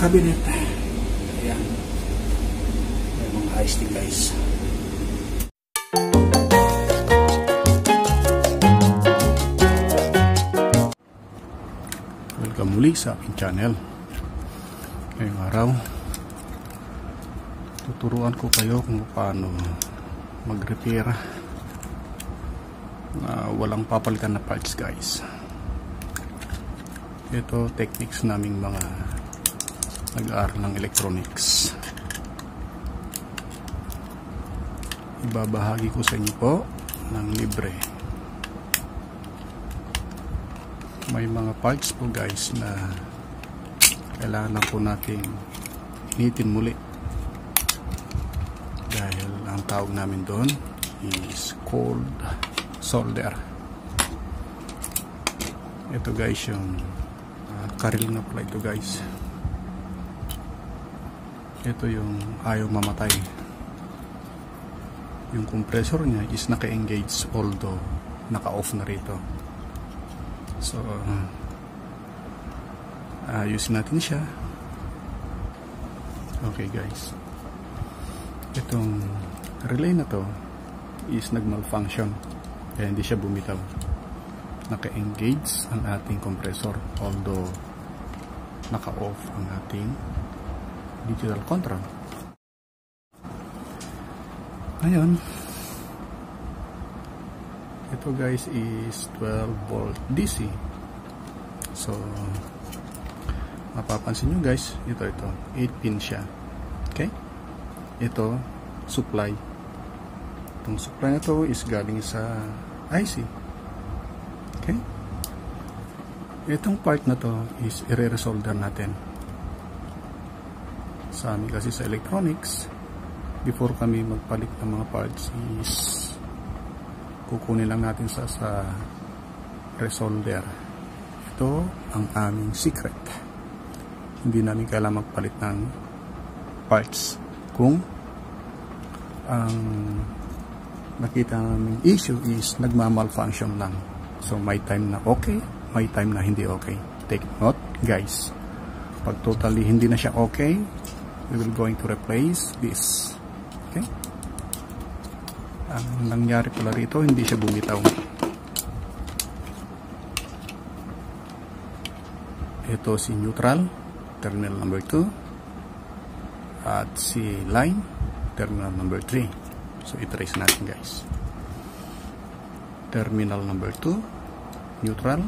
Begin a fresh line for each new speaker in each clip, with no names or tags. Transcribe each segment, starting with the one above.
cabinet. Ayan. May mga ice tea guys. Welcome muli sa aking channel. Ngayong araw, tuturuan ko kayo kung paano mag-repair na walang papalitan na parts guys. Ito techniques naming mga nag-aaral ng electronics. Ibabahagi ko sa inyo po ng libre. May mga parts po guys na kailangan po natin initin muli. Dahil ang tawag namin doon is cold solder. Ito guys yung uh, karil nga pala ito guys ito yung ayaw mamatay. Yung compressor niya is naka-engage although naka-off na rito. So uh, ayusin natin siya. Okay guys. Itong relay na to is nag-malfunction. Kaya hindi siya bumitaw. Naka-engage ang ating compressor although naka-off ang ating digital control. Ngayon, ito guys is 12 volt DC. So, mapapansin nyo guys, ito ito, 8 pin siya. Okay? Ito, supply. Itong supply na to is galing sa IC. Okay? Itong part na to is i-resolder natin sa amin kasi sa electronics before kami magpalit ng mga parts is kukunin lang natin sa sa resolder ito ang aming secret. Hindi namin kailangan magpalit ng parts. Kung ang nakita namin issue is nagmamalfunction lang. So may time na okay may time na hindi okay. Take note guys. Pag totally hindi na siya okay we will going to replace this. Okay? Ang nangyari pala rito hindi siya bumitaw. Ito si neutral terminal number 2 at si line terminal number 3 so itrace natin guys. Terminal number 2 neutral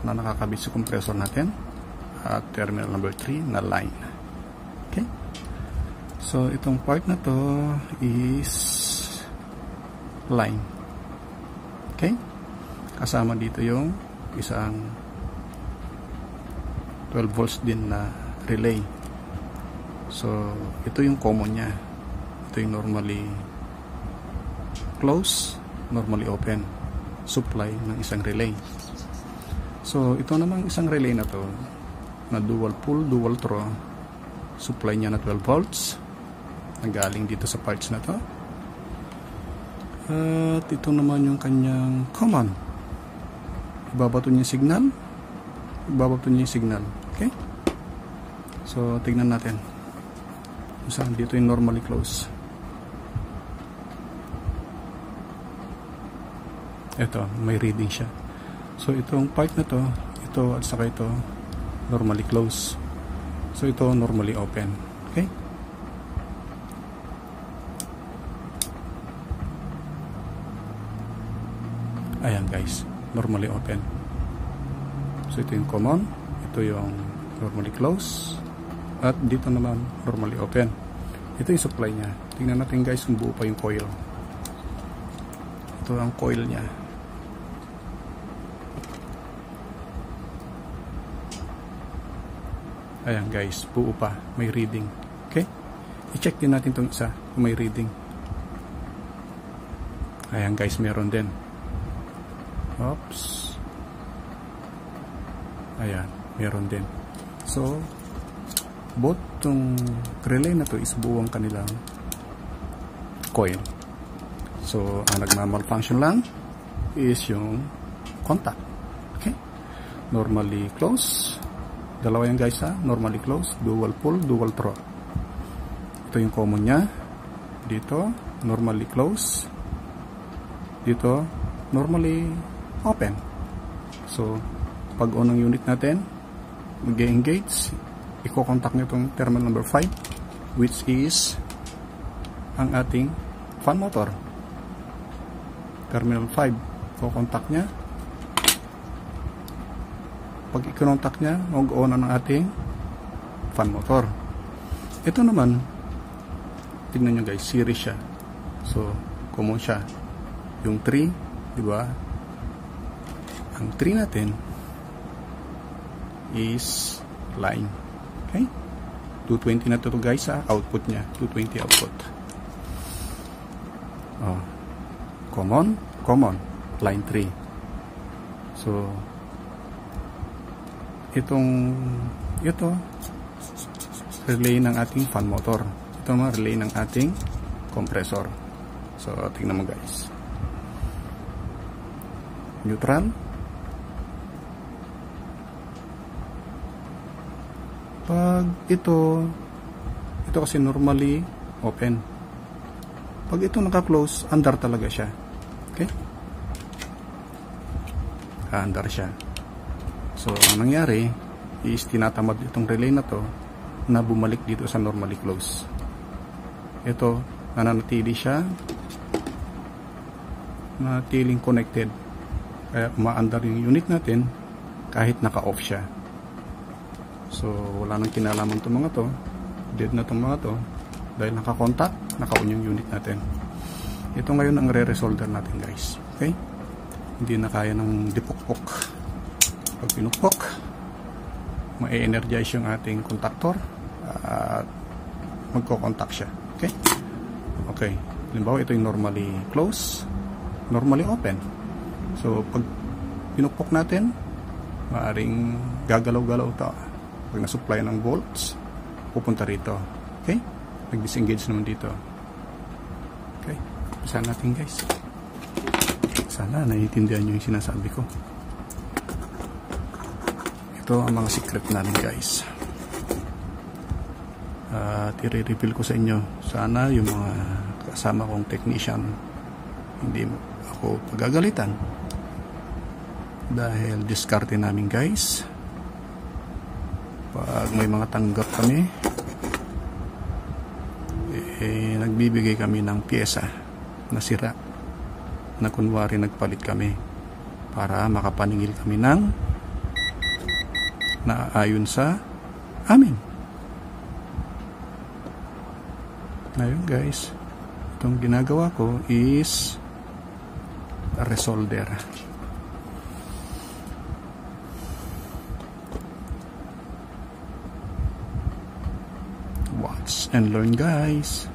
na nakakabit sa compressor natin. At terminal number 3 na line. Okay So, itong part na to is line. Okay? Kasama dito yung isang 12 volts din na relay. So, ito yung common niya. Ito yung normally close, normally open supply ng isang relay. So, ito namang isang relay na to na dual pull, dual throw supply niya na 12 volts nagaling dito sa parts na to. At ito naman yung kanyang command. Ibabato niya yung signal. Ibabato niya yung signal. Okay? So tignan natin saan dito yung normally close. Ito may reading siya. So itong part na to ito at saka ito normally close. So ito normally open. Okay ayan guys. Normally open. So ito yung common. Ito yung normally close. At dito naman normally open. Ito yung supply nya tingnan natin guys kung buo pa yung coil. Ito ang coil nya ayan guys. Buo pa. May reading. Okay? I-check din natin itong isa kung may reading. Ayan guys. Meron din Oops. Ayan, meron din. So, both tong relay na to is buwang kanilang coil. So, ang nagmamalfunction lang is yung contact. Okay? Normally close, Dalawa yan guys ha, normally close, dual pull, dual throw. Ito yung common niya. Dito, normally close. Dito, normally open. So, pag on ng unit natin, mag-engage, i-contact nyo itong terminal number 5 which is ang ating fan motor. Terminal 5, ko-contact niya pag i-contact niya, mag-on ang ating fan motor. Ito naman, tingnan nyo guys, series siya. So, common siya. Yung 3, di ba? Ang 3 natin is line. Okay? 220 na to, guys ha, output niya. 220 output. Oh. Common, common, line 3. So, itong ito relay ng ating fan motor ito naman relay ng ating compressor so tingnan mo guys neutral pag ito ito kasi normally open pag ito naka-close under talaga siya okay under siya So, ang nangyari is tinatamad itong relay na to na bumalik dito sa normally close. Ito, nananatili siya natiling connected. Kaya umaandar yung unit natin kahit naka-off siya. So, wala nang kinalaman itong mga to. Dead na itong mga to. Dahil naka-contact, naka-on yung unit natin. Ito ngayon ang re-resolder natin guys. Okay? Hindi na kaya ng dipokpok pag pinupok ma-energize yung ating contactor at magko-contact siya okay okay halimbawa ito yung normally close normally open so pag pinupok natin maaring gagalaw-galaw ito pag na-supply ng volts pupunta rito. Okay? Nag-disengage naman dito. Okay. Usahan natin guys? Sana naiintindihan nyo yung sinasabi ko. Ito ang mga secret namin guys. At uh, i-reveal ko sa inyo. Sana yung mga kasama kong technician hindi ako pagagalitan. Dahil diskarte namin guys pag may mga tanggap kami eh, nagbibigay kami ng pyesa na sira na kunwari nagpalit kami para makapaningil kami ng na ayon sa amin. Ngayon guys, itong ginagawa ko is resolder. And learn guys.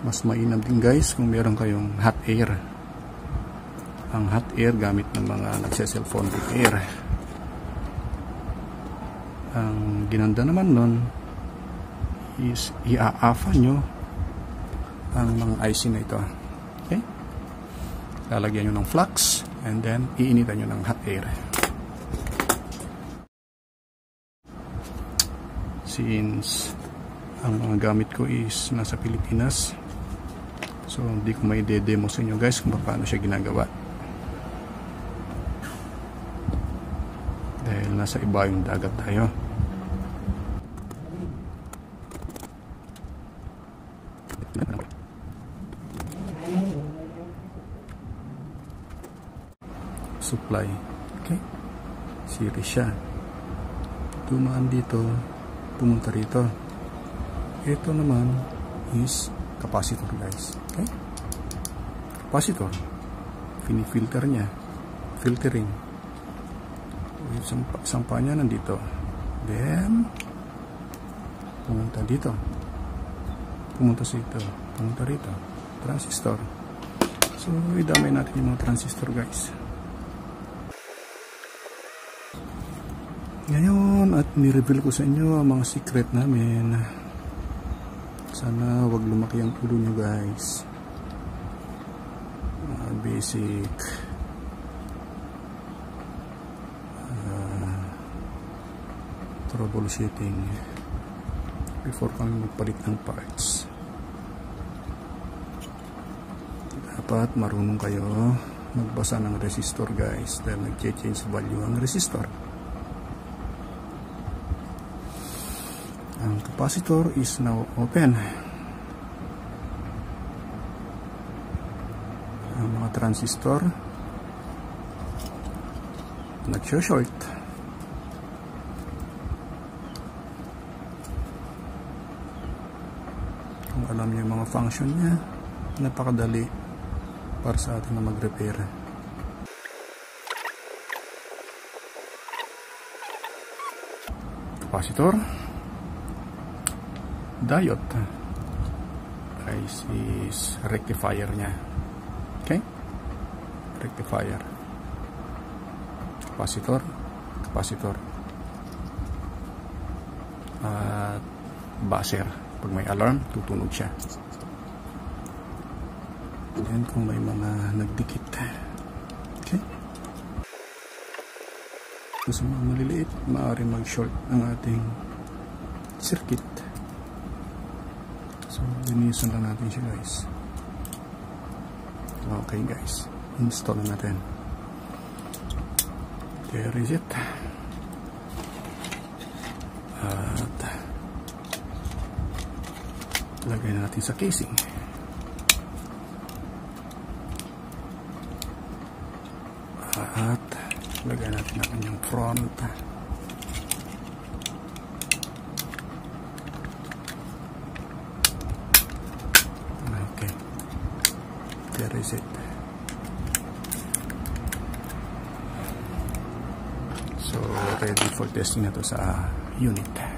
mas mainam din guys kung meron kayong hot air. Ang hot air gamit ng mga nagse-cellphone with air. Ang ginanda naman nun is iaafa nyo ang mga IC na ito. Okay? Lalagyan nyo ng flux and then iinitan nyo ng hot air since ang mga gamit ko is nasa Pilipinas So, hindi ko may demo sa inyo guys kung paano siya ginagawa. Dahil nasa iba yung dagat tayo. Supply. Okay? Series siya. Tumaan dito, pumunta rito. Ito naman is capacitor guys. Okay capacitor filter niya filtering. Pa niya nandito then pumunta dito pumunta sa ito pumunta rito transistor. So idamay natin yung mga transistor guys ngayon at ni-reveal ko sa inyo ang mga secret namin. Sana wag lumaki ang ulo nyo guys. Basic. Uh, troubleshooting before kami magpalit ng parts. Dapat marunong kayo magbasa ng resistor guys dahil nag-change value ang resistor ang capacitor is now open. Ang mga transistor nag-short kung alam niyo mga function niya napakadali para sa atin na mag-repair. Capacitor diode guys rectifier nya okay. Rectifier. Capacitor. Capacitor. At buzzer pag may alarm tutunog siya. Ayan kung may mga nagdikit. Okay? Sa mga maliliit, maaari mag-short ang ating circuit. So, linisan lang natin siya guys. Okay guys. Install na natin. There is it. At lagay na natin sa casing. at lagyan natin ang kanyang front okay it? So ready for testing na to sa unit